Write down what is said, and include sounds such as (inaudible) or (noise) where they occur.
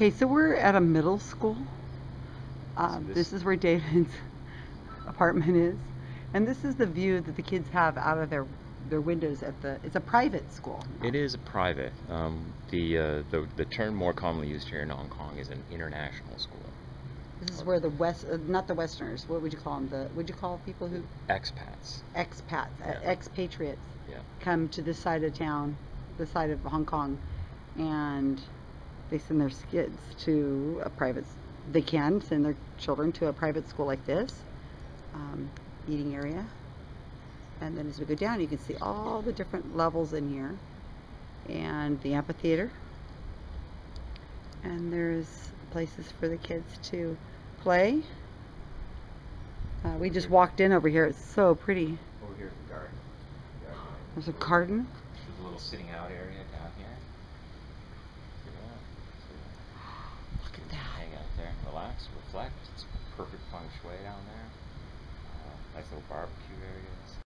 Okay, so we're at a middle school. Um, this- this is where David's (laughs) apartment is, and this is the view that the kids have out of their their windows at the. It's a private school. It is a private. Um, the, uh, the the term more commonly used here in Hong Kong is an international school. This is where the west, uh, not the Westerners. What would you call them? The would you call people who Expats. expats, Yeah. expatriates Yeah. come to this side of town, this side of Hong Kong, and they send their kids to a private. They can send their children to a private school like this, um, eating area, and then as we go down, you can see all the different levels in here, and the amphitheater, and there's places for the kids to play. Uh, we just walked in over here. It's so pretty. Over here's the garden. There's a garden. There's a little sitting out area down here. Look at that. So Look at you can there, relax, reflect. It's perfect feng shui down there. Uh, nice little barbecue area.